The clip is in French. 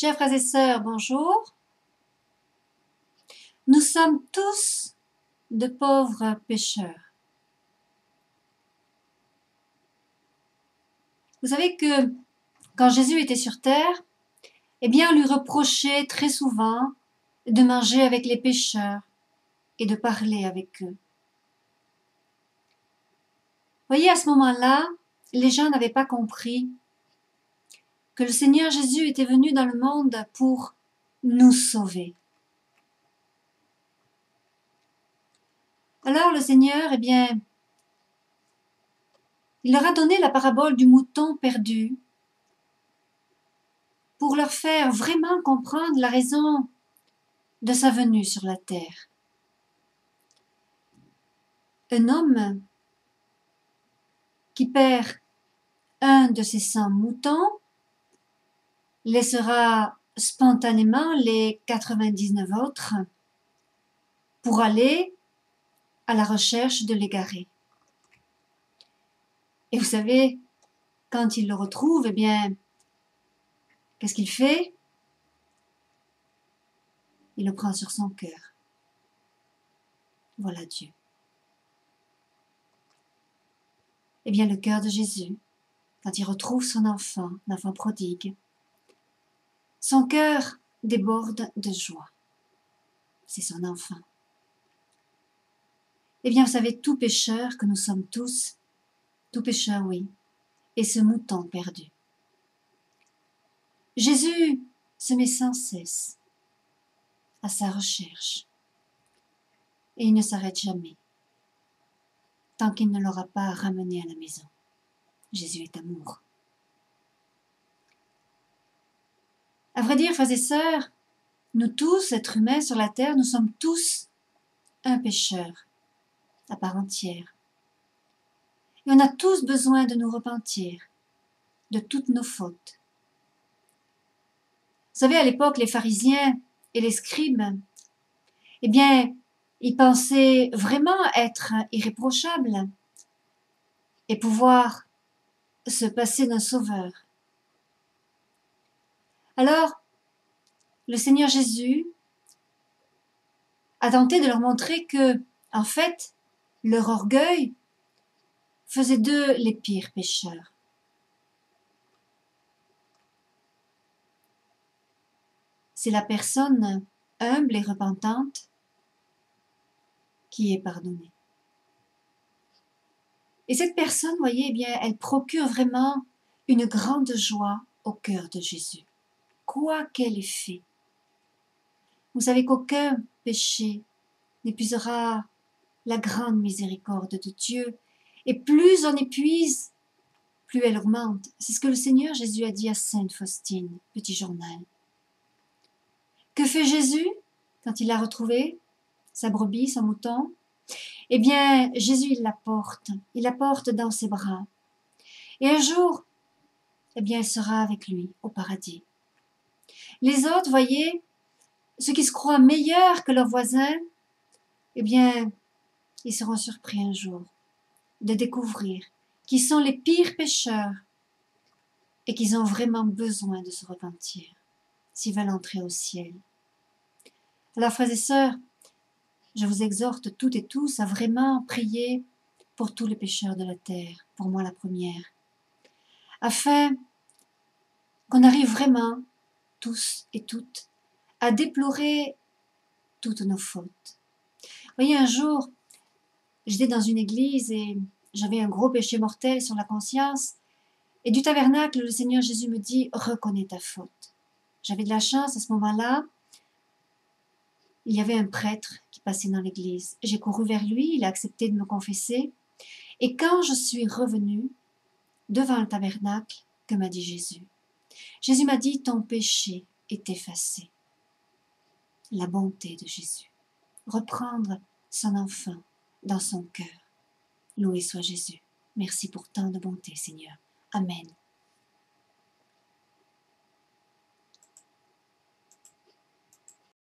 Chers frères et sœurs, bonjour. Nous sommes tous de pauvres pécheurs. Vous savez que quand Jésus était sur terre, eh bien, on lui reprochait très souvent de manger avec les pécheurs et de parler avec eux. Voyez, à ce moment-là, les gens n'avaient pas compris le Seigneur Jésus était venu dans le monde pour nous sauver. Alors le Seigneur, eh bien, il leur a donné la parabole du mouton perdu pour leur faire vraiment comprendre la raison de sa venue sur la terre. Un homme qui perd un de ses cent moutons laissera spontanément les 99 autres pour aller à la recherche de l'égaré. Et vous savez, quand il le retrouve, eh bien, qu'est-ce qu'il fait? Il le prend sur son cœur. Voilà Dieu. Eh bien, le cœur de Jésus, quand il retrouve son enfant, l'enfant prodigue, son cœur déborde de joie. C'est son enfant. Eh bien, vous savez, tout pécheur que nous sommes tous, tout pécheur, oui, et ce mouton perdu. Jésus se met sans cesse à sa recherche et il ne s'arrête jamais tant qu'il ne l'aura pas ramené à la maison. Jésus est amour. À vrai dire, frères et sœurs, nous tous, êtres humains sur la terre, nous sommes tous un pécheur à part entière. Et on a tous besoin de nous repentir de toutes nos fautes. Vous savez, à l'époque, les pharisiens et les scribes, eh bien, ils pensaient vraiment être irréprochables et pouvoir se passer d'un sauveur. Alors, le Seigneur Jésus a tenté de leur montrer que, en fait, leur orgueil faisait d'eux les pires pécheurs. C'est la personne humble et repentante qui est pardonnée. Et cette personne, voyez, eh bien, elle procure vraiment une grande joie au cœur de Jésus quoi qu'elle ait fait. Vous savez qu'aucun péché n'épuisera la grande miséricorde de Dieu, et plus on épuise, plus elle augmente. C'est ce que le Seigneur Jésus a dit à Sainte Faustine, petit journal. Que fait Jésus quand il a retrouvé sa brebis, son mouton? Eh bien, Jésus, il la porte, il la porte dans ses bras. Et un jour, eh bien, elle sera avec lui au paradis. Les autres, voyez, ceux qui se croient meilleurs que leurs voisins, eh bien, ils seront surpris un jour de découvrir qu'ils sont les pires pécheurs et qu'ils ont vraiment besoin de se repentir s'ils veulent entrer au ciel. Alors, frères et sœurs, je vous exhorte toutes et tous à vraiment prier pour tous les pécheurs de la terre, pour moi la première, afin qu'on arrive vraiment tous et toutes, à déplorer toutes nos fautes. Vous voyez, un jour, j'étais dans une église et j'avais un gros péché mortel sur la conscience, et du tabernacle, le Seigneur Jésus me dit, reconnais ta faute. J'avais de la chance à ce moment-là. Il y avait un prêtre qui passait dans l'église. J'ai couru vers lui, il a accepté de me confesser. Et quand je suis revenue devant le tabernacle, que m'a dit Jésus? Jésus m'a dit, ton péché est effacé. La bonté de Jésus. Reprendre son enfant dans son cœur. Loué soit Jésus. Merci pour tant de bonté, Seigneur. Amen.